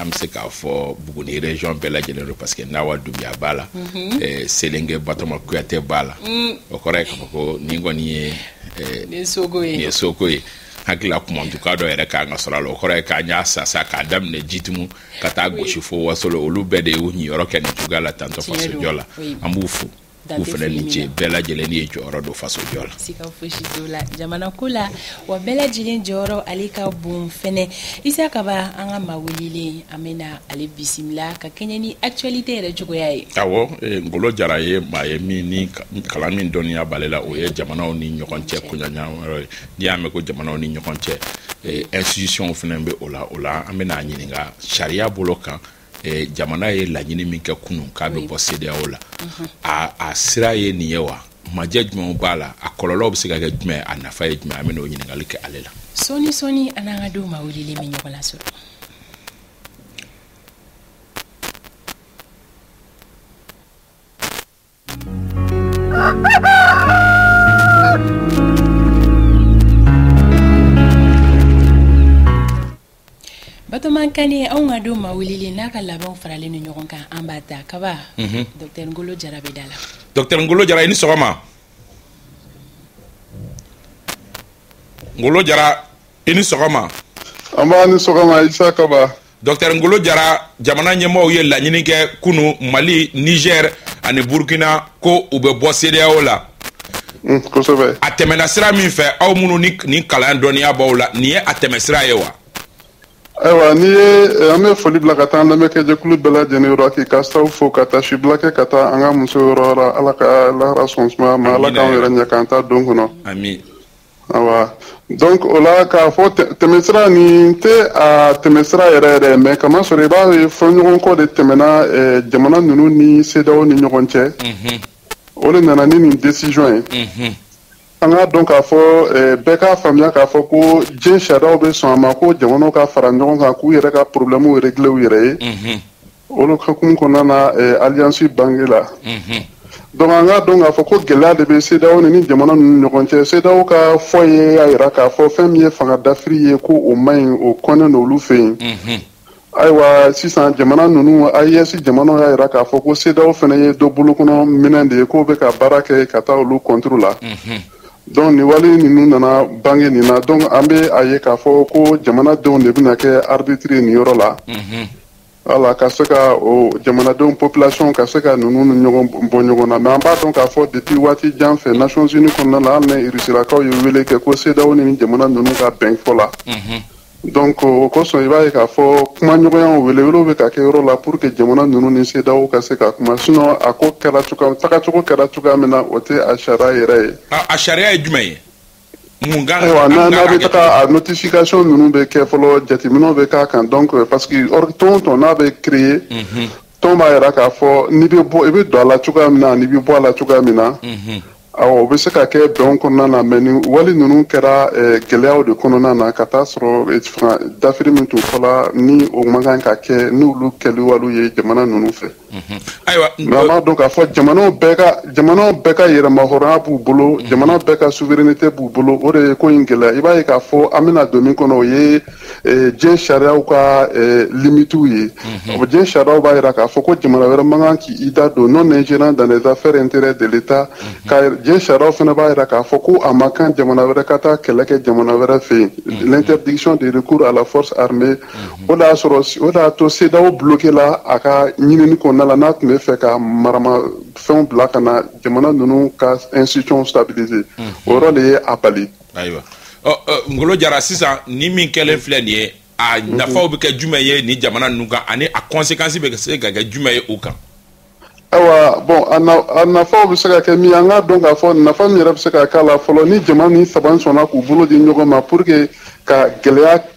an bɛ se k'a fɔ Buguni region bɛɛ lajɛlen don parce que Nawa Dunbiya b'a la Selenge Batɔma Kuyatɛ b'a la o kɔrɔ ye k'a fɔ ko nin kɔni ye nin ye Soko ye nin ye Soko ye hakili la kumantuka dɔ yɛrɛ k'an ka sɔrɔ a la o kɔrɔ ye k'an y'a sasa k'a daminɛ Jitumu ka taa gosi fo Wasolo olu bɛɛ de y'u ɲiyɔrɔ kɛ nin cogoya la tantɔ fasojɔ la an b'u fo u fana ni ce bɛɛ lajɛlen ye jɔyɔrɔ don faso jɔ la siga fosi t'o la jamana ko la wa bɛɛ lajɛlen jɔyɔrɔ ale ka bon fɛnɛ isa kaba an ka maa weleelen an bɛna ale bisimila ka kɛɲɛ ni actualité yɛrɛ cogoya ye awɔ e, ngolo jara ye maa ye min ni kalan min dɔnniya b'ale la o ye jamanaw ni ɲɔgɔn cɛ koɲaɲa wɛrɛ ye n'i y'a mɛn ko jamanaw ni ɲɔgɔn cɛ e, institution fɛnɛ bɛ o la o la an bɛna a ɲininka sariya bolo kan eh, jamana ye laɲini min kɛ kunun k'a bɛ bɔ CEDEAO la mhm. a a sira ye nin ye wa majɛ jumɛnw b'a la a kɔlɔlɔw bɛ se ka kɛ jumɛn a nafa ye jumɛn an bɛna o ɲininkali kɛ ale la. sɔɔni sɔɔni an n'an ka denw ma wulilen bɛ ɲɔgɔn lasɔrɔ. Batoman ka di anw ka don ma wulili n'a ka laban faralen ni ɲɔgɔn kan an b'a ta kaba mhm. dɔtɛrikolon jara bɛ da la dɔtɛrikolon jara i ni sɔgɔma ngolo jara i ni sɔgɔma an b'a ni sɔgɔma isa kaba dɔktɛr ngolo jara jamana ɲɛmɔgɔw ye laɲini kɛ kunu mali niger ani burkina ko u bɛ bɔ sedeyao la mm, kosɛbɛ a tɛmɛna sira min fɛ aw minnu ni nin kalan dɔnniya b'aw la nin ye a tɛmɛ sira ye wa ayiwa n'i ye eh, an bɛ foli bila ka taa an lamɛnkɛjɛkulu bɛɛ lajɛlen yɔrɔ k'i ka saw fo ka taa sibila kɛ ka taa an ka muso yɔrɔ la ala ka lahara sɔn sumaya ma ala k'an yɛrɛ ɲɛ k'an ta don kɔnɔ awa donc o la k'a fɔ tɛmɛsira nin tɛ a tɛmɛsira yɛrɛ yɛrɛ mɛ kama sɔrɔ i b'a ye fɔɲɔgɔn kɔ de tɛmɛna eh, jamana ninnu ni sedaw ni ɲɔgɔn cɛ mhm. o de nana ni nin décision ye mhm. an k'a dɔn k'a fɔ eh, bɛɛ k'a faamuya k'a fɔ ko diɲɛ sariyaw bɛ sɔn a ma ko jamanaw ka fara ɲɔgɔn kan k'u yɛrɛ ka problɛmw réglé u yɛrɛ ye mhm. Olu kakumu kɔnɔna na alisi bange la don an ka don k'a fɔ ko gɛlɛya de bɛ sew ni jamana ninnu ɲɔgɔn cɛ sew ka fɔ ye y'a jira k'a fɔ fɛn min ye fanga dasiriri ye ko o ma ɲi o kɔnɛ olu fɛ yen ayiwa sisan jamana ninnu a yesi jamana y'a jira k'a fɔ ko sedaw fana ye dɔ bolo kɔnɔ minɛn de ye k'o bɛ ka baara kɛ ka taa olu kɔnturu la dɔnku nin wali ninnu nana bange nin na dɔn an bɛ a ye k'a fɔ ko jamanadenw de bɛna kɛ arditiri nin yɔrɔ la Ala ka se ka o jamanadenw population ka se ka ninnu ni ɲɔgɔn bɔ ɲɔgɔn na mais an b'a dɔn k'a fɔ depuis waati jan fɛ Nations Unies kɔnɔna na hali ni Irusirakaw ye wele kɛ ko CEDEAO ni jamana ninnu ka bɛn fɔ la donc o kosɔn i b'a ye k'a fɔ kumaɲɔgɔnyaw welewelew bɛ ka kɛ yɔrɔ la pour que jamana ninnu ni CEDEAO ka se ka kuma sinon a ko kɛra cogoya tagacogo kɛra cogoya min na o tɛ a sariya yɛrɛ ye. A sariya ye jumɛn ye? mun kan ka n'a n'a bɛ taga a notification ninnu bɛ kɛ fɔlɔ jateminɛw bɛ k'a kan donc euh, parce que or tɔn tɔn n'a bɛ créer mhm. tɔn b'a yɛrɛ k'a fɔ n'i bɛ bɔ i bɛ don a la cogoya min na n'i bɛ bɔ a la cogoya min na mhm. awɔ o bɛ se ka kɛ bɛnw kɔnɔna na mɛ nin wali ninnu kɛra euh, gɛlɛyaw de kɔnɔna na ka taa sɔrɔ euh, fanga dafiri min tun fɔla ni o man kan ka kɛ n'olu kɛliwaliw ye jamana ninnu fɛ. Ayiwa maa dɔn k'a fɔ jamana bɛɛ ka yɛlɛmamahɔrɔnya b'u bolo jamana bɛɛ ka subiriini tɛ b'u bolo o de ye ko in gɛlɛ i b'a ye k'a fɔ an bɛna don min kɔnɔ o ye diɲɛ sariyaw ka limitigiw ye o diɲɛ sariya b'a jira k'a fɔ ko jamana wɛrɛ mankan k i da don n'o nin jɛnɛ dan fɛɛrɛ in tɛ deli ta ka diɲɛ sariya fana b'a jira k'a fɔ ko a ma kan jamana wɛrɛ ka taa kɛlɛ kɛ jamana wɛrɛ fɛ yen tɛ dikisɔn de ko a la fɔ hame o de y'a sɔrɔ o de y'a to sedaw bloqué la a ka ɲinini kɔnɔna la n'a tun bɛ fɛ ka marama fɛnw bila ka na jamana ninnu ka institution stabiliser o yɔrɔ de ye a bali. ayiwa ɔ ɔ ngolo jara sisan ni min kɛlen filɛ nin ye a nafaw bɛ kɛ jumɛn ye nin jamana ninnu kan ani a conséquence bɛ se ka kɛ jumɛn ye o kan. ayiwa bon a na a nafaw bɛ se ka kɛ min ye an k'a dɔn k'a fɔ nafa min yɛrɛ bɛ se ka k'a la fɔlɔ ni jama ni saba sɔnna k'u bolo di ɲɔgɔn ma pour que ka gɛlɛya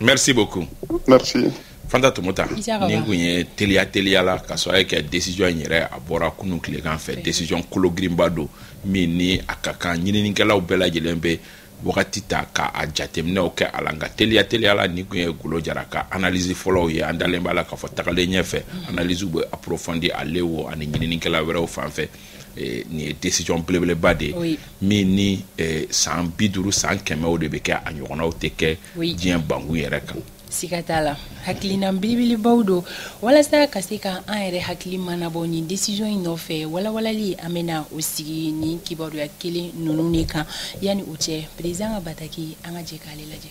merci beaucoup merci fanta tomuta nin kun ye teliya teliya la ka sɔrɔ a ye kɛ desizɔn in yɛrɛ a bɔra kunu tilekan fɛ desizɔn kolo girinba don min ni a ka kan ɲininikɛlaw bɛɛ lajɛlen bɛ wagati ta ka a jateminɛw kɛ a la nka teliya teliya la nin kun ye golo jara ka analyse fɔlɔw ye an dalen b'a la k'a fɔ tagalen ɲɛfɛ analyse bɛ approfondi ale wo ani ɲininikɛla wɛrɛw fan fɛ Eh, nin ye décision belebeleba de ye min ni eh, san bi duuru san kɛmɛw de bɛ kɛ a ɲɔgɔnnaw tɛ kɛ diɲɛ banku yɛrɛ kan siga t'a la hakilinan belebelebaw don walasa ka se ka an yɛrɛ hakili manabɔ nin desizɔn in nɔfɛ walawalali an bɛna o sigi ni kibaruya kelen ninnu de kan yanni o cɛ perezan ka bataki an ka jɛ k'ale lajɛ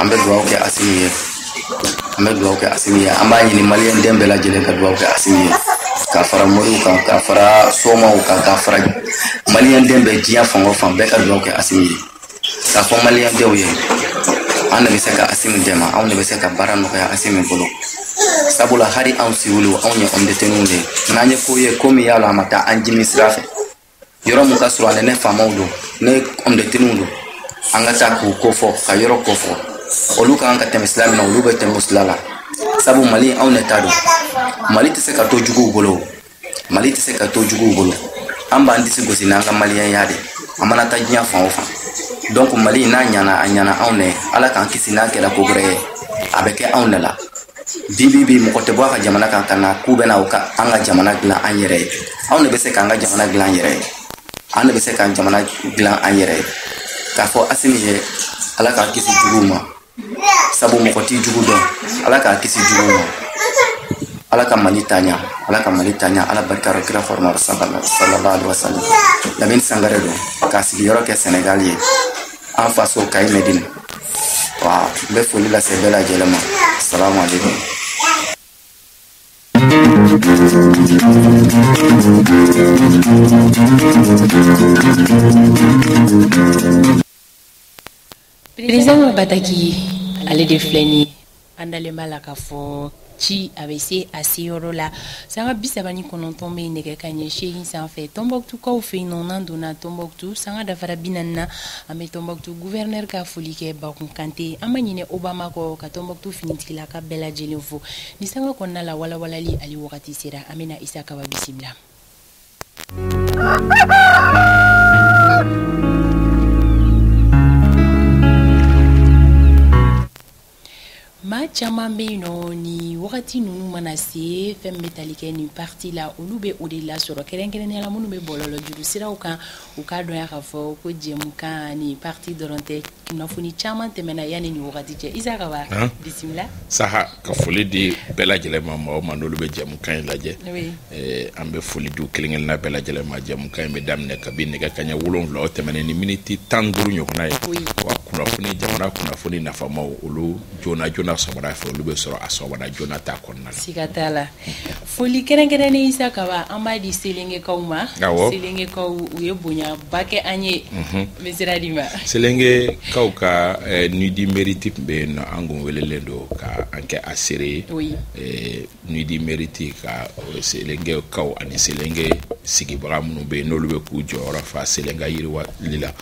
an bɛ dugawu kɛ asimi ye an bɛ dugawu kɛ asimi ye an b'a ɲini maliyɛn den bɛɛ lajɛlen ka dugawu kɛ asimi ye ka fara moriw kan ka fara sɔgɔmaw kan ka fara maliyɛn den bɛɛ diɲɛ fan o fan bɛɛ ka dugawu kɛ asimi ye k'a fɔ maliyɛn denw ye an de bɛ se ka asimi dɛmɛ anw de bɛ se ka baara nɔgɔya asimi bolo sabula hali anw siwiliw anw ye ɔmdeteniw de ye n'an ye ko ye ko min y'a la a ma taa an jimi sira fɛ yɔrɔ min ka sɔrɔ ani ne faamaw don ne ɔmdɛtiniw don an ka taa k'u kofɔ ka yɔrɔ kofɔ olu ka kan ka tɛmɛ sira min na olu bɛ tɛmɛ o sira la sabu mali anw ne ta don mali tɛ se ka to juguw bolo mali tɛ se ka to juguw bolo an b'an disi gosi n'an ka maliyɛnya de an mana taa diɲɛ fan o fan donc mali n'a ɲana a ɲana anw ne ala k'an kisi n'a kɛra ko gɛrɛ ye a bɛ kɛ anw ne la bibi bi mɔgɔ tɛ bɔ a ka jamana kan ka na k'u bɛna u ka an ka jamana dilan an yɛrɛ ye anw de bɛ se k'an ka jamana dilan an yɛrɛ ye an de bɛ se k'an jamana dilan an yɛrɛ ye k'a fɔ asimi ye ala k'a kisi juguw ma sabu mɔgɔ t'i jugu dɔn ala k'a kisi juguw ma ala ka mali taɲa ala ka mali taɲa ala barika kira kɔrɔma sallallahu alaihi wasallam lamini sangare don k'a sigiyɔrɔ kɛ sɛnɛgali ye an faso kayi mɛdina wa n bɛ foli lase bɛɛ lajɛlen ma salamu aleykum Président Bataki, allez de flâner. an dalen b'a la k'a fɔ ci a bɛ se a seyɔrɔ la sanga bi saba ni kɔnɔntɔn bɛ nɛgɛ ka ɲɛ seegin sanfɛ tɔnbɔkutukaw fɛ yen nɔ n'an donna tɔnbɔkutu sanga dafara bi naani na an bɛ tɔnbɔkutu guvɛrɛnɛri ka foli kɛ bakun kante an ma ɲinɛ obama kɔ ka tɔnbɔkutu finitigila ka bɛɛ lajɛlen fo ni sanga kɔnɔna la walawalali ali wagati sera an bɛna isa kaba bisimila maa caman bɛ yen nɔ nin wagati ninnu mana se fɛn bɛ tali kɛ nin parti la olu bɛ o de lasɔrɔ kɛrɛnkɛrɛnnenya la minnu bɛ bɔlɔlɔjuru siraw kan u k'a dɔn ya k'a fɔ ko jɛmukan nin parti dɔrɔn tɛ kunnafoni caman tɛmɛna yanni nin wagati cɛ isa ka ba bisimila saha ka foli di bɛɛ lajɛlen ma mɔgɔ ma n'olu bɛ jɛmukan in lajɛ Eh, an bɛ foli du kelen kelenna bɛɛ lajɛlen ma jɛmukan in bɛ daminɛ kabi nɛgɛ kaɲɛ wolonwula o tɛmɛnen ni miniti tan duuru ɲɔgɔnna ye wa kunnafoni jamana kunnafoni nafamaw olu joona joona sɔgɔmada fɛ olu bɛ sɔrɔ a sɔgɔmada joona ta kɔnɔna na siga t'a la foli kɛrɛnkɛrɛnnen isa kaba an b'a di selengekaw ma awɔ selengekaw u ye bonyaba kɛ an ye mhm. n bɛ sira di ma selengekaw ka eh, nidi meriti tun bɛ yen nɔ an kun welelen don ka an kɛ a seere ye eh, nidi meriti ka selenkɛkaw ani selenkɛ sigibaga minnu bɛ yen n'olu bɛ k'u jɔyɔrɔ fa selenka yiriwali la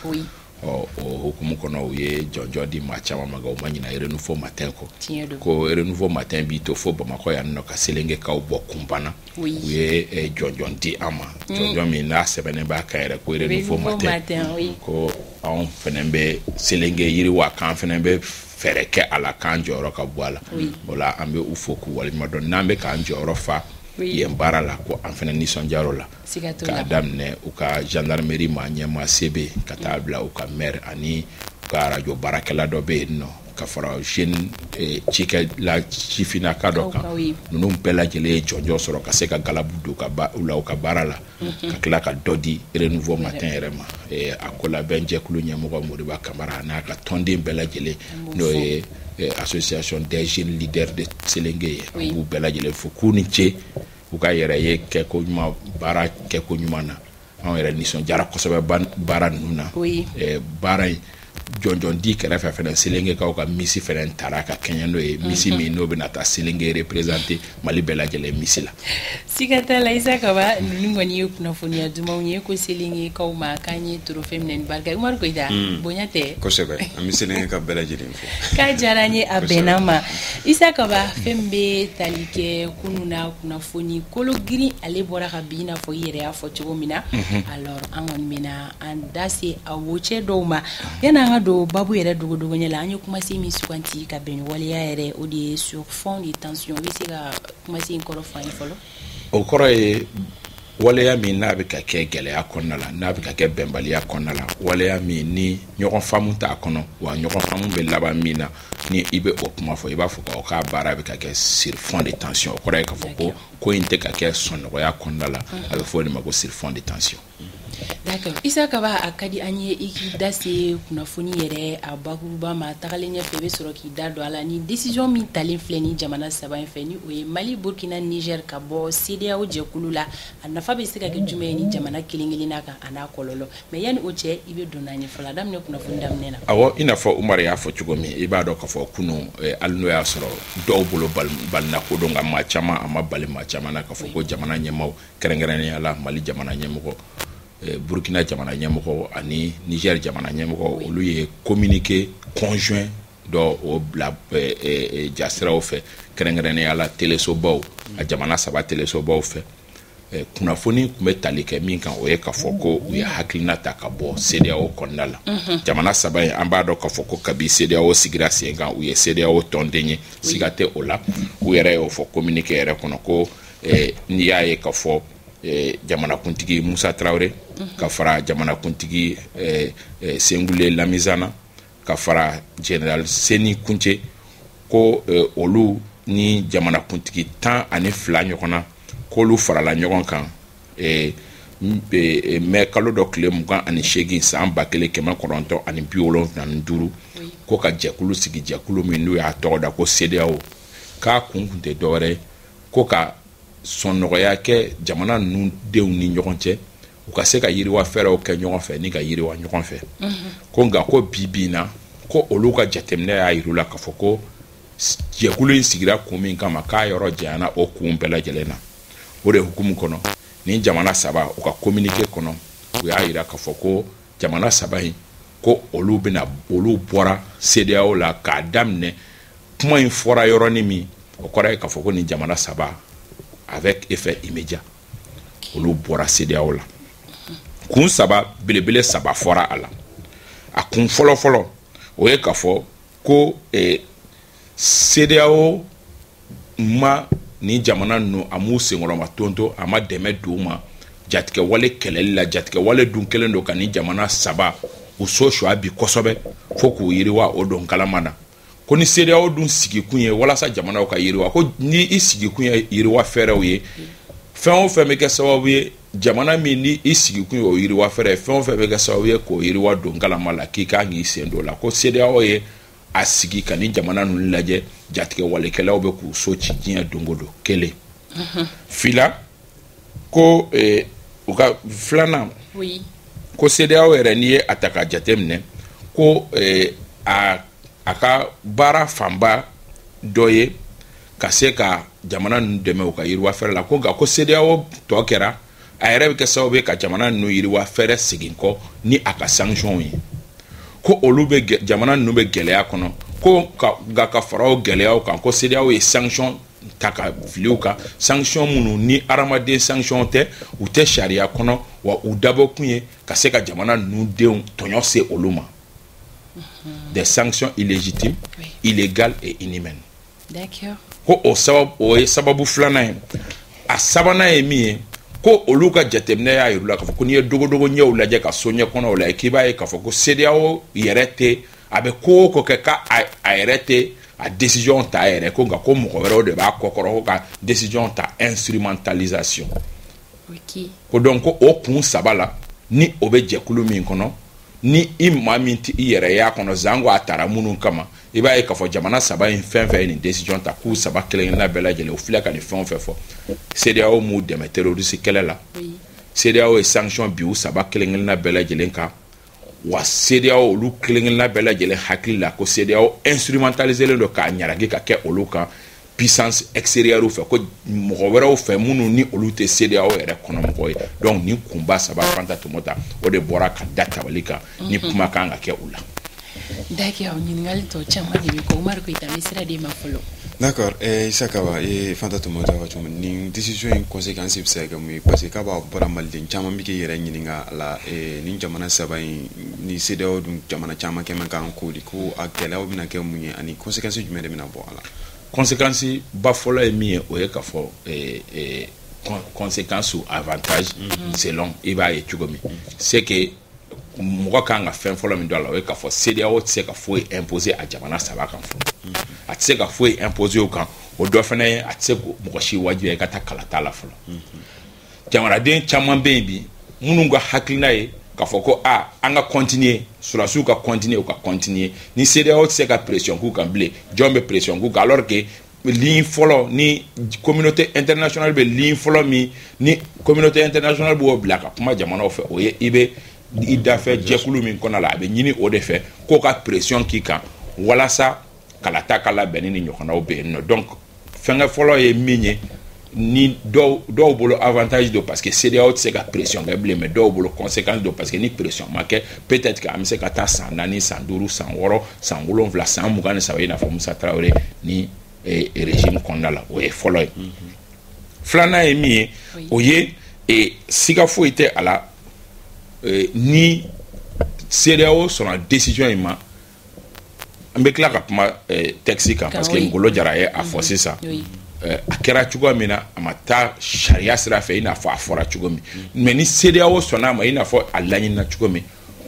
ɔ o hukumu kɔnɔ u ye jɔnjɔn di maa caman ma u ma ɲina renufo matɛn kɔ ko renufo matɛn b'i to fo bamakɔ yan nɔ ka selenkɛkaw bɔ kunpana u ye jɔnjɔn di an ma jɔnjɔn min n'a sɛbɛnnen b'a ka yɛrɛ ko renufo matɛn ko anw fana bɛ selenkɛ yiriwa kan fana bɛ fɛɛrɛ kɛ a la k'an jɔyɔrɔ ka bɔ a la o la an bɛ u fo k'u walima dɔn n'an bɛ k'an jɔyɔrɔ fa yen baara la ko an fana nisɔndiyar'o la k'a daminɛ u ka gendarmerie ma ɲɛmaa sebe ka taa bila u ka maire ani u ka arajo baarakɛla dɔ bɛ yen nɔ ka fara jeune eh, cikɛla sifinnaka dɔ kan ninnu bɛɛ lajɛlen ye jɔnjɔn sɔrɔ ka se ka galabu don u ka ba- u la u ka baara la ka tila ka dɔ di renouveau matin yɛrɛ ma a ko labɛn jɛkulu ɲɛmɔgɔ moriba kamara n'a ka tɔnden bɛɛ lajɛlen n'o ye association des jeunes leaders de selenge ye an b'u bɛɛ lajɛlen fo k'u ni ce u ka yɛrɛ ye kɛko ɲuman baara kɛko ɲuman na anw yɛrɛ nisɔndiyara kosɛbɛ baara ninnu na baara in jɔnjɔndi kɛrɛfɛ fɛnɛ selengekaw ka misi fɛnɛ tara ka kɛɲɛ n'o ye misi min n'o bɛna taa selenge représente mali bɛɛ lajɛlen misi la siga t'a la isa kaba ninnu kɔni ye kunnafoniya dumanw ye ko selengekaw ma k'an ye trofe minɛ ni barika umaru koyita hmm. bonya tɛ kosɛbɛ an bɛ selenge ka bɛɛ lajɛlen fo k'a diyara an ye a bɛnna ma isa kaba fɛn bɛ tali kɛ kunu na kunnafoni kolo girin ale bɔra ka bin i n'a fɔ i yɛrɛ y'a fɔ cogo min na mhm. alors an kɔni bɛna an da se a wo cɛ dɔw ma yan an ka don babu yɛrɛ dogodɔgɔɲɛ la an ye kumasi min suganti ka bɛn waleya yɛrɛ o de ye sufɛnw de tansiy bɛ se ka kumasi in kɔrɔ fan ye fɔlɔ o kɔrɔ ye waleya min n'a bɛ ka kɛ gɛlɛya kɔnɔna la n'a bɛ ka kɛ bɛnbaliya kɔnɔna la waleya min ni ɲɔgɔn faamu t'a kɔnɔ wa ɲɔgɔn faamu bɛ laban min na ni i bɛ o kuma fɔ i b'a fɔ k'aw ka baara bɛ ka kɛ sirifɔn de tansiyɔn o kɔrɔ ye k'a fɔ ko ko in tɛ ka kɛ sɔnnɔgɔya kɔnɔna la a bɛ fɔ o de ma ko sirifɔn de tansiyɔn D'accord Isa Kaba a ka di an ye i k'i da se kunnafoni yɛrɛ a bakuruba ma tagalen ɲɛfɛ i bɛ sɔrɔ k'i da don a la ni décision min talen filɛ nin jamana saba in fɛ ni o ye Mali Burkina Niger ka bɔ CEDEAO jɛkulu la a nafa bɛ se ka kɛ jumɛn ye ni jamana kelen kelenna kan a n'a kɔlɔlɔ mais yani o cɛ i bɛ don n'an ye fɔlɔ a daminɛ kunnafoni daminɛ na awɔ i n'a fɔ Umaru y'a fɔ cogo min i b'a dɔn k'a fɔ kunun eh, hali n'o y'a sɔrɔ dɔw bolo balina ko don nka maa caman a ma bali maa caman na k'a fɔ ko jamana ɲɛmaaw kɛrɛnkɛrɛnnenya la mali jamana ɲɛmɔgɔ eh, burkina jamana ɲɛmɔgɔ ani niger jamana ɲɛmɔgɔ olu ye communiqué conjoint dɔ o bila eh, eh, jasiraw fɛ kɛrɛnkɛrɛnnenya la telesobaw a jamana saba telesobaw fɛ kunnafoni tun bɛ tali kɛ min kan o ye k'a fɔ ko u ye hakilina ta ka bɔ CEDEAO kɔnɔna la mhm. jamana saba in an b'a dɔn k'a fɔ ko kabi CEDEAO sigira sen kan u ye CEDEAO tɔnden ye siga tɛ o la u yɛrɛ y'o fɔ communiqué yɛrɛ kɔnɔ ko n'i y'a ye ka fɔ jamanakuntigi musa tarawele ka fara jamanakuntigi sengule lamizana ka fara general seni kunce ko olu ni jamanakuntigi tan ani fila ɲɔgɔn na k'olu farala ɲɔgɔn kan mɛ kalo dɔ tile mugan ani seegin san ba kelen kɛmɛ kɔnɔntɔn ani bi wolonwula ni duuru ko ka jɛkulu sigi jɛkulu min n'u y'a tɔgɔ da ko sedeyaw k'a kun kun tɛ dɔwɛrɛ ko ka sɔn nɔgɔya kɛ jamana ninnu denw ni ɲɔgɔn cɛ u ka se ka yiriwa fɛɛrɛw kɛ ɲɔgɔn fɛ ni ka yiriwa ɲɔgɔn fɛ ko nka ko bi bin na ko olu ka jateminɛ y'a yiriw la k'a fɔ ko jɛkulu in sigira kun min kama k'a yɔrɔ janyana o kun bɛɛ lajɛlen na o de hukumu kɔnɔ ni jamana saba u ka kominike kɔnɔ u y'a jira k'a fɔ ko jamana saba in ko olu bɛna olu bɔra sedeyaw la k'a daminɛ kuma in fɔra yɔrɔnin min o kɔrɔ ye k'a fɔ ko nin jamana saba avec effet immédiat olu bɔra CEDEAO la kun saba belebele saba fɔra a la a kun fɔlɔfɔlɔ o ye k'a fɔ ko eh, CEDEAO ma nin jamana ninnu a m'u senkɔrɔma tonto a ma dɛmɛ d'u ma jatigɛwale kɛlɛli la jatigɛwale dun kɛlen don ka nin jamana saba u so suya bi kosɛbɛ fo k'u yiriwa o don kalama na ko ni seereyaw dun sigikun ye walasa jamanaw ka yiriwa ko ni i sigikun ye yiriwa fɛɛrɛw ye fɛn o fɛn bɛ kɛ sababu ye jamana min ni i sigikun ye o yiriwa fɛɛrɛ ye fɛn o fɛn bɛ kɛ sababu ye k'o yiriwa don kalama la k'i kan k'i sen don o la ko seereyaw ye a sigi ka ni jamana ninnu lajɛ jatigɛ walekɛlaw bɛ k'u so ci diɲɛ don o don kelen fila ko eh, u ka filanan oui. ko CEDEAO yɛrɛ n'i ye a ta ka jate minɛ ko eh, a, a ka baara fanba dɔ ye ka se ka jamana ninnu dɛmɛ u ka yiriwa fɛɛrɛ la ko nka ko CEDEAO tɔ kɛra a yɛrɛ bɛ kɛ sababu ye ka jamana ninnu yiriwa fɛɛrɛ segin kɔ ni a ka sanctions ye ko olu bɛ jamana ninnu bɛ gɛlɛya kɔnɔ ko ka nka ka fara o gɛlɛyaw kan ko CEDEAO ye sanction ta ka fili u kan sanction minnu ni hadamaden sanction tɛ u tɛ sariya kɔnɔ wa u dabɔkun ye ka se ka jamana ninnu denw tɔɲɔ se olu ma mhm. des sanctions illégitimes oui. illégales et inhumaines ko o sababu o ye sababu filanan ye a sabanan ye min ye ko olu ka jateminɛ y'a yir'u la k'a fɔ ko n'i ye dogodogo ɲɛw lajɛ ka so ɲɛ kɔnɔw lajɛ k'i b'a ye k'a fɔ ko CEDEAO yɛrɛ tɛ a bɛ ko o ko kɛ ka a yɛrɛ tɛ a décision ta a yɛrɛ ko nka ko mɔgɔ wɛrɛw de b'a kɔkɔrɔ ko ka décision ta instrumentalisation ko donc ko o kun saba la ni o bɛ jɛkulu min kɔnɔ ni i maa min tɛ i yɛrɛ y'a kɔnɔ zango a taara minnu kama i b'a ye k'a fɔ jamana saba in fɛn fɛn ye nin décision ta k'u saba kelen-kelenna bɛɛ lajɛlen u filɛ ka nin fɛn o fɛn fɔ CEDEAO m'u dɛmɛ terroriste kɛlɛ la CEDEAO ye sanction bi u saba kelen-kelenna bɛɛ lajɛlen kan wa CEDEAO olu kelenkelenna bɛɛ lajɛlen hakili la ko CEDEAO instrumentaliselen don k'a ɲaraki ka kɛ olu kan puissance extérieure fɛ ko mɔgɔ wɛrɛw fɛ minnu ni olu tɛ CEDEAO yɛrɛ kɔnɔ mɔgɔ ye donc nin kunba saba Fanta Tumota o de bɔra ka da tabali kan ni kuma kan ka kɛ u la Daki aw ɲininkali tɔ caman de bɛ kɔ Umaru Koyita n bɛ sira d'e ma fɔlɔ. D'accord ɛɛ Isa Kaba ee Fanta Tɔmɔn y'a fɔ cogo min nin décision in conséquence bɛ se ka kɛ mun ye parce que k'a b'a bɔra Maliden caman bɛ k'i yɛrɛ ɲininka a la ee nin jamana saba in ni CEDEAO dun jamana caman kɛ mɛ k'an ko de ko a gɛlɛyaw bɛna kɛ mun ye ani conséquence jumɛn de bɛna bɔ a la. Conséquence ba fɔlɔ ye min ye o ye k'a fɔ ee ee conséquence ou avantage selon i b'a ye cogo min c'est que mɔgɔ kan ka fɛn fɔlɔ min don a la o ye k'a fɔ CEDEAO tɛ se ka foyi imposer a jamana saba kan fɔlɔ a tɛ se ka foyi imposer o kan o dɔ fana ye a tɛ se ko mɔgɔ si wajibiya i ka taa kalata la fɔlɔ jamanaden caman bɛ yen bi minnu ka hakilina ye k'a fɔ ko a ah, an ka continuer sɔrɔdasiw ka continuer u ka continuer ni CEDEAO tɛ se ka pression k'u kan bilen jɔn bɛ pression k'u kan alors que ligne fɔlɔ ni communauté internationale bɛ ligne fɔlɔ min ni communauté internationale b'o bila ka kuma jamanaw fɛ o ye i bɛ i dafɛ jɛkulu min kɔnɔ la a bɛ ɲini o de fɛ k'o ka pression k'i kan walasa kalata ka labɛnni ni ɲɔgɔnnaw bɛ yen nɔ donc fɛnkɛ fɔlɔ ye min ye ni dɔw dɔw bolo avantage don parce que CEDEAO tɛ se ka pression kɛ bilen mais dɔw bolo conséquence don parce que ni pression ma kɛ peut-être que an bɛ se ka taa san naani san duuru san wɔɔrɔ san wolonwula san mugan ni saba i n'a fɔ Musa Tarawele ni eh, régime kɔnɔna la o ye fɔlɔ ye filanan ye min ye o ye eh, siga foyi tɛ a la eh, ni CEDEAO sɔnna décision in ma an bɛ tila ka kuma eh, taxi kan parce que ngolo jara ye a fɔ mhm. sisan eh, a kɛra cogoya min na a ma taa sariya sira fɛ i n'a fɔ a fɔra cogo min mhm. mɛ ni sedeyawo sɔnna a ma i n'a fɔ a laɲinina cogo min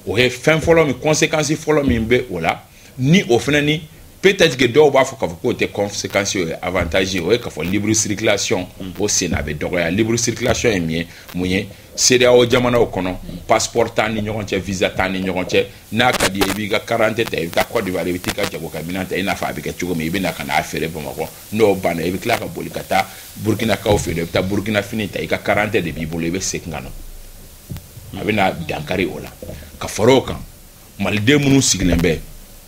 o ye fɛn fɔlɔ min conséquence fɔlɔ min bɛ o la ni o fana ni peut-être que dɔw b'a fɔ k'a fɔ k'o tɛ conséquence ye avantage ye o ye k'a fɔ libre circulation o senna a bɛ dɔgɔya libre circulation ye min ye mun ye CEDEAO jamanaw kɔnɔ passeport t'an ni ɲɔgɔn cɛ visa t'an ni ɲɔgɔn cɛ n'a ka di ye i b'i ka carte ta i bɛ taa Cote d'Ivoire i bɛ t'i ka jago ka minɛn ta i n'a fɔ a bɛ kɛ cogo min i bɛ na ka n'a feere Bamakɔ n'o banna i bɛ tila ka boli ka taa Burkina kaw fɛ yen i bɛ taa Burkina fini ta i ka carte de b'i bolo i bɛ segin ka na a bɛ na dankari o la ka fara o kan maliden minnu sigilen bɛ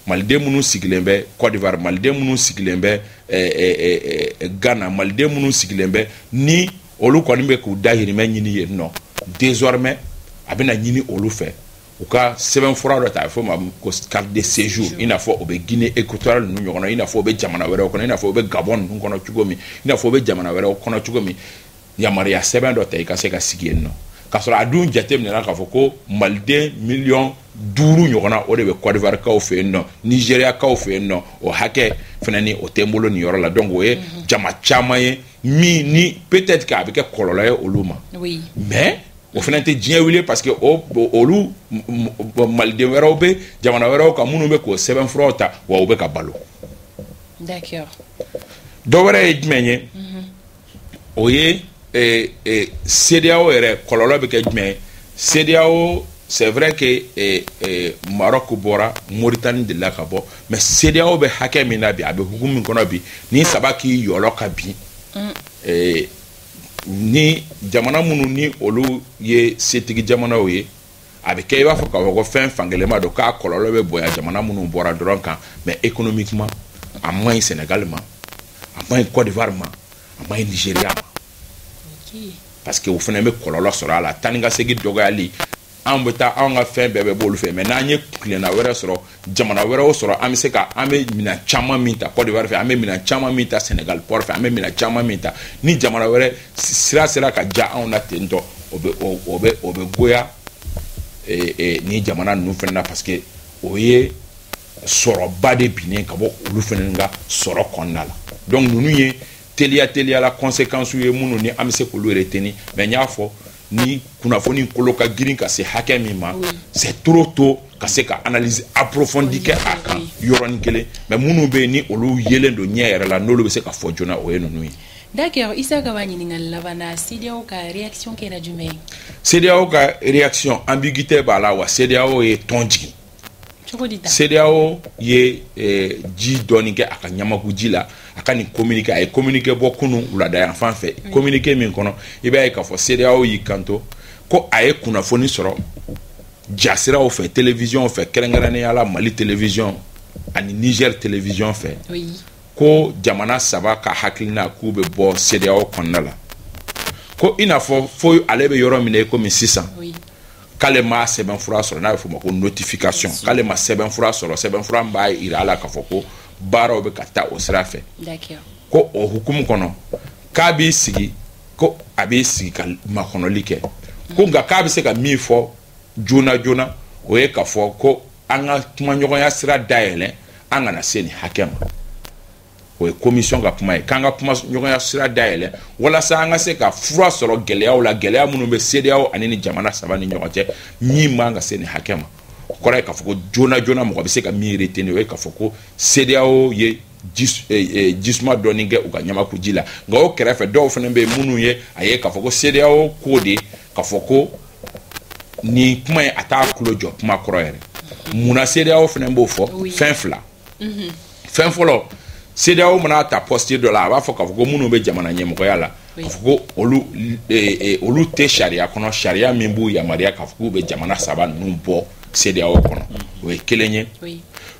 maliden minnu sigilen bɛ Cote d'Ivoire maliden minnu sigilen bɛ Ghana maliden minnu sigilen bɛ ni olu kɔni bɛ k'u dahirimɛ ɲini yen nɔ désormais a bɛna ɲini olu fɛ u ka sɛbɛn fura dɔ ta a bɛ fɔ ma ko carte de séjour i n'a fɔ o bɛ Guinée équatoriale ninnu ɲɔgɔn na i n'a fɔ o bɛ jamana wɛrɛw kɔnɔ i n'a fɔ o bɛ Gabon ninnu kɔnɔ cogo min i n'a fɔ o bɛ jamana wɛrɛw kɔnɔ cogo min yamaruya sɛbɛn dɔ ta i ka se ka sigi yen nɔ k'a sɔrɔ a dun jateminɛna k'a fɔ ko maliden miliyɔn duuru ɲɔgɔnna o de bɛ Côte d'Ivoire kaw fɛ yen nɔ Nigéria kaw fɛ yen nɔ o hakɛ fana ni o tɛ n bolo nin yɔrɔ la donc o ye jama caman ye min ni peut-être k'a bɛ kɛ kɔlɔlɔ ye olu ma mais o fana tɛ diɲɛ wuli parce que olu maliden wɛrɛw bɛ jamana wɛrɛw kan minnu bɛ k'o sɛbɛnfuraw ta wa u bɛ ka balo dɔ wɛrɛ ye jumɛn ye mhm. o ye eh, eh, CEDEAO yɛrɛ kɔlɔlɔ bɛ kɛ jumɛn ye CEDEAO c'est vrai que eh, Maroc bɔra Mauritanie de la ka bɔ mɛ sedeyaw bɛ hakɛ min na bi a bɛ hukumu min kɔnɔ bi ni saba k'i yɔlɔ ka bin mm. eh, ni jamana minnu ni olu ye setigi jamanaw ye a bɛ kɛ i b'a fɔ k'a fɔ ko fɛn fankɛlɛma don k'a kɔlɔlɔ bɛ bonya jamana minnu bɔra dɔrɔn kan mɛ économiquement a man ɲi Sénégal ma a man ɲi Côte d'Ivoire ma a man ɲi Nigeria ma parce que o fana bɛ kɔlɔlɔ sɔrɔ a la taa ni ka segin dɔgɔyali anw bɛ taa anw ka fɛn bɛɛ bɛ b'olu fɛ mɛ n'an ye tilenna wɛrɛ sɔrɔ jamana wɛrɛ o sɔrɔ an bɛ se ka an bɛ minɛn caman min ta kɔdiwari fɛ an bɛ minɛn caman min ta sɛnɛgali pɔri fɛ an bɛ minɛn caman min ta ni jamana wɛrɛ sira sera ka ja anw na ten tɔ o bɛ o bɛ o bɛ goya ee, ee, ni jamana ninnu fana na parce que o ye sɔrɔba de binnen ka bɔ olu fana ka sɔrɔ kɔnɔna la donc ninnu ye teliya teliyala conséquences ye minnu ni an bɛ se k'olu yɛrɛ teni mɛ n y'a fɔ ni kunnafoni kolo ka girin ka se hakɛ min ma c'est trop tôt ka se ka analyse approfondie kɛ a kan yɔrɔnin kelen mais minnu bɛ yen ni olu yelen don ɲɛ yɛrɛ la n'olu bɛ se ka fɔ joona o ye ninnu ye D'accord, Issa Gaba ɲininkali laban na CEDEAO ka réaction kɛra jumɛn ye? CEDEAO ka réaction ambiguïté b'a la wa CEDEAO ye tɔn jigin. CEDEAO ye eh, ji dɔɔni kɛ a ka ɲamaku ji la a ka nin communiqué a ye communiqué bɔ kunun wulada yan fan fɛ mm. communiqué min kɔnɔ i b'a ye k'a fɔ CEDEAO y'i kanto ko a ye kunnafoni sɔrɔ jasiraw fɛ télévision fɛ kɛrɛnkɛrɛnnenya la Mali télévision ani Niger télévision fɛ ko jamana saba ka hakilina k'u bɛ bɔ CEDEAO kɔnɔna la ko i n'a fɔ fo ale bɛ yɔrɔ min na i komi sisan k'ale ma sɛbɛnfura sɔrɔ n'a bɛ f'o ma ko notification k'ale ma sɛbɛnfura sɔrɔ sɛbɛnfura min b'a jira a la k'a fɔ ko baaraw bɛ ka taa o sira fɛ ko o hukumu kɔnɔ k'a b'i sigi ko a b'i sigi ka makɔnɔli kɛ ko nka k'a bɛ se ka min fɔ joona joona o ye ka fɔ ko an ka kumaɲɔgɔnya sira dayɛlɛ an kana se nin hakɛ ma o ye commission ka kuma ye k'an ka kuma ɲɔgɔnya sira dayɛlɛ walasa an ka se ka fura sɔrɔ gɛlɛyaw la gɛlɛya minnu bɛ sedeyaw ani ni jamana saba ni ɲɔgɔn cɛ min man ka se nin hakɛ ma o kɔrɔ ye k'a fɔ ko joona joona mɔgɔ bɛ se ka min reteni o ye k'a fɔ ko sedeyaw ye jisuma eh, eh, dɔɔni kɛ u ka ɲamaku ji la nka o kɛrɛfɛ dɔw fana bɛ yen minnu ye a ye k'a fɔ ko sedeyaw ko de k'a fɔ ko nin kuma ye a t'a tulo jɔ kuma kɔrɔ yɛrɛ munna sedeyaw fana b'o fɔ fɛn fila mhm. fɛn fɔlɔ CEDEAO mana ta poste dɔ la a b'a fɔ k'a fɔ ko minnu bɛ jamana ɲɛmɔgɔya la k'a fɔ ko olu olu tɛ sariya kɔnɔ sariya min b'u yamaruya k'a fɔ k'u bɛ jamana saba ninnu bɔ CEDEAO kɔnɔ mhm. o ye kelen ye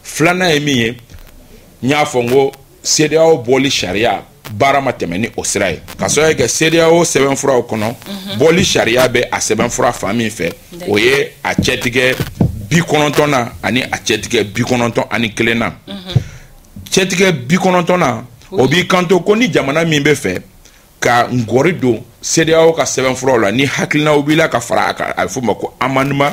filanan ye min ye n y'a fɔ n ko CEDEAO bɔli sariya baara ma tɛmɛ ni o sira ye ka sababu kɛ CEDEAO sɛbɛnfuraw kɔnɔ mhm. bɔli sariya bɛ a sɛbɛnfura fan min fɛ o ye a cɛtigɛ bi kɔnɔntɔnna ani a cɛtigɛ bi kɔnɔntɔn ani kelenna mhm. cɛtigɛ bi kɔnɔntɔnna o b'i kanto ko ni jamana min bɛ fɛ ka ngɔri don CEDEAO ka sɛbɛnfuraw la ni hakilinaw b'i la ka fara a kan a bɛ f'o ma ko amendement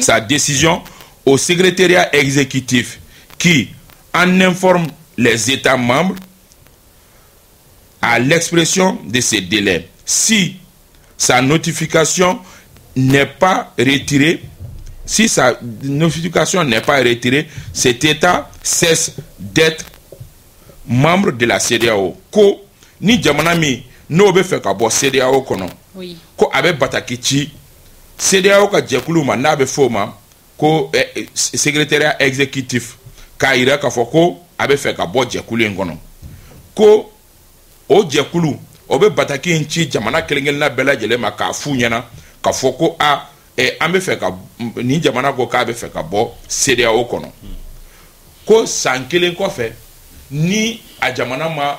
sa décision au secrétariat exécutif qui en informe les États membres à l'expression de ce délai. Si sa notification n'est pas retiré, si sa notification n'est pas retirée, cet État cesse d'être membre de la CEDEAO ko ni jamana min n'o bɛ fɛ ka bɔ CEDEAO kɔnɔ ko a bɛ bataki ci CEDEAO ka jɛkulu ma n'a bɛ fɔ o ma ko eh, eh, secrétariat exécutif k'a yira k'a fɔ ko a bɛ fɛ ka bɔ jɛkulu in kɔnɔ ko o jɛkulu o bɛ bataki in ci jamana kelen-kelenna bɛɛ lajɛlen ma k'a f'u ɲɛna k'a fɔ ko a ɛ an bɛ fɛ ka nin jamana ko k'a bɛ fɛ ka bɔ CEDEAO kɔnɔ ko san kelen kɔfɛ ni a jamana ma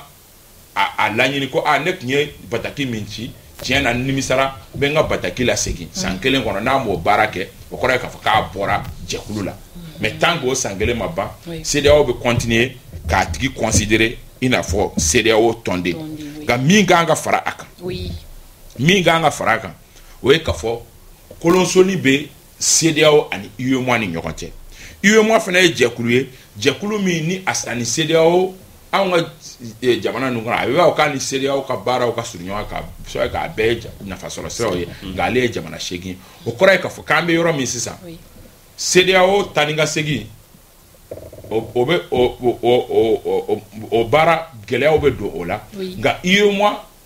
a, a laɲini ko a ne tun ye bataki min ci tiɲɛ na nimisara n bɛ n ka bataki la segin san kelen kɔnɔ n'a m'o baara kɛ o kɔrɔ ye k'a fɔ k'a bɔra jɛkulu la mɛ tant k'o san kelen ma ban CEDEAO bɛ continuer k'a tigi considérer i n'a fɔ CEDEAO tɔnden nka min ka kan ka fara a kan min ka kan ka fara a kan o ye ka fɔ kolonsoni bɛ sedeyaw ani uema ni ɲɔgɔn cɛ uema fana ye jɛkulu ye jɛkulu min ni a ni sedeyaw anw ka e, jamana ninnu kɔnɔ a bɛ k'a ni seereyaw ka baaraw ka surun ɲɔgɔn kan sɔrɔ k'a bɛɛ nafasɔrɔ siraw ye mm-hmm. nka ale ye jamana seegin o kɔrɔ ye k'a fɔ k'an bɛ yɔrɔ min sisan seereyaw ta ni ka segin o bɛ o baara gɛlɛyaw bɛ don o la nka i ye mɔ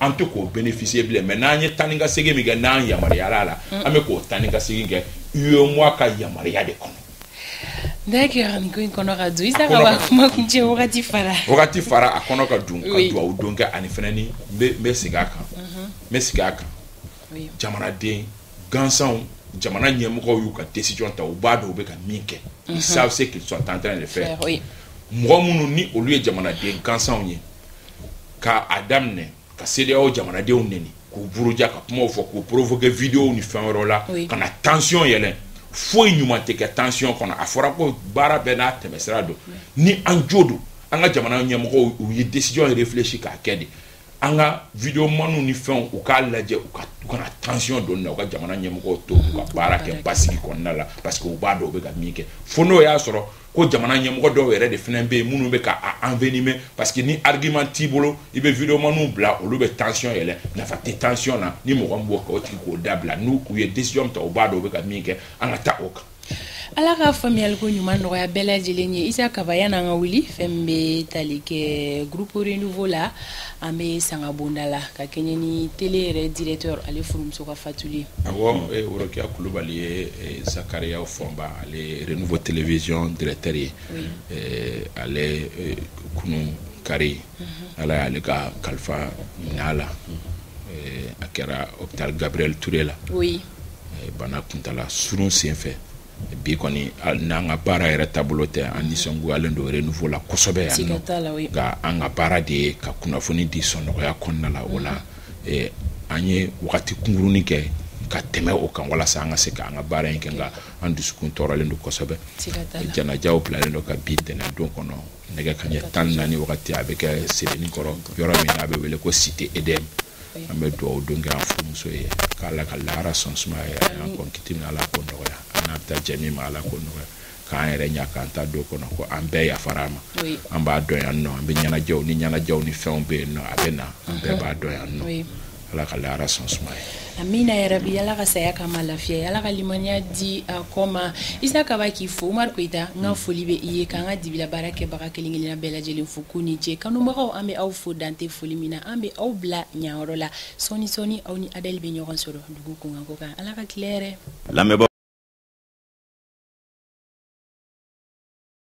an tɛ k'o bénéficier bilen mais n'an ye taa ni ka segin min kɛ n'an yamaruyara a la mm. an bɛ k'o taa ni ka segin kɛ UEMOA ka yamaruya de kɔnɔ n'a kɛra nin ko in kɔnɔ ka dun isa ka wa kuma kun cɛ wagati fara wagati fara a kɔnɔ ka dun ka duwawu don kɛ ani fɛnɛ ni n bɛ segin a kan mhm. n bɛ segin a kan jamanaden gansanw jamana ɲɛmɔgɔw y'u ka décision ta u b'a dɔn u bɛ ka min kɛ ils savent ce qu'ils sont en train de faire mɔgɔ minnu ni olu ye jamanaden gansanw ye k'a a daminɛ ka CEDEAO jamanadenw neni k'u buruja ka kumaw fɔ k'u provoquer videos ni fɛn wɛrɛw la ka na tension yɛlɛn foyi ɲuman tɛ kɛ tension kɔnɔ a fɔra ko baara bɛɛ n'a tɛmɛsira don ni an jo don an ka jamana ɲɛmɔgɔw u ye décision réfléchi k'a kɛ de an ka video maniw ni fɛnw u k'a lajɛ u ka u kana tension don na u ka jamana ɲɛmɔgɔw to u ka baara kɛ basigi kɔnɔna la parce que u b'a dɔn u bɛ ka min kɛ fo n'o y'a sɔrɔ ko jamana ɲɛmɔgɔ dɔw yɛrɛ de fana bɛ yen minnu bɛ ka a envenime parce que ni argument t'i bolo i bɛ videomaniw bila olu bɛ tension yɛlɛ nafa tɛ tension na ni mɔgɔ min b'o kɛ o tigi k'o dabila n'u u ye décision ta u b'a dɔn u bɛ ka min kɛ an ka taa o kan ala ka faamuyaliko ɲuman nɔgɔya bɛɛ lajɛlen ye isa kabaya n'an ka wuli fɛn bɛ tali kɛ groupe renouveau la an bɛ sanga bonda la ka kɛɲɛ ni tele yɛrɛ directeur ale furumuso ka fatuli ye awɔ e, worokiya kulubali ye e, zakariyaw fɔnba ale ye renouveau télévision directeur ye e, ale kunu kari mhm. ala y'ale ka kalifa minɛ la a kɛra hôpital gabriel ture la bana kuntala surun senfɛ bi kɔni n'an ka baara yɛrɛ taabolo tɛ an nisɔnguyalen don renouveau la kosɛbɛ yan nɔ nka an ka baara de ye ka kunnafoni di sɔnnɔgɔya kɔnɔna la o la an ye wagati kunkurunin kɛ ka tɛmɛ o kan walasa an ka se ka an ka baara in kɛ nka an dusukun tɔɔrɔlen don kosɛbɛ janajaw bilalen don ka bi tɛnɛn don kɔnɔ nɛgɛ kaɲɛ tan ni naani wagati a bɛ kɛ sebenin kɔrɔ yɔrɔ min a bɛ wele ko site edɛmu an bɛ dugawu don kɛ an furumuso ye k'ala ka lahara sɔn sumaya ye an y'an kɔn kiti min ala ko nɔgɔya an n'a bɛ taa jɛ min ma ala ko nɔgɔya k'an yɛrɛ ɲa k'an ta don kɔnɔ ko an bɛɛ yafara ma an b'a dɔn yan nɔ an bɛ ɲɛnajɛw ni ɲɛnajɛw ni fɛnw bɛ yen nɔ a bɛ na an bɛɛ b'a dɔn yan nɔ ala ka lahara sɔn sumaya ye amina yarabi ala ka saya kama lafiya ala ka limaniya di a kɔ ma isa kaba k'i fo umar koyita n ka foli bɛ i ye k'an ka dibila baara kɛbaga kelen kelenna bɛɛ lajɛlen fo ko ni ce kanubagaw an bɛ aw fo dante foli min na an bɛ aw bila ɲanyɔrɔ la sɔɔni sɔɔni aw ni adɛli bɛ ɲɔgɔn sɔrɔ dugu kunkanko kan ala ka tilɛrɛ lamɛnbɔ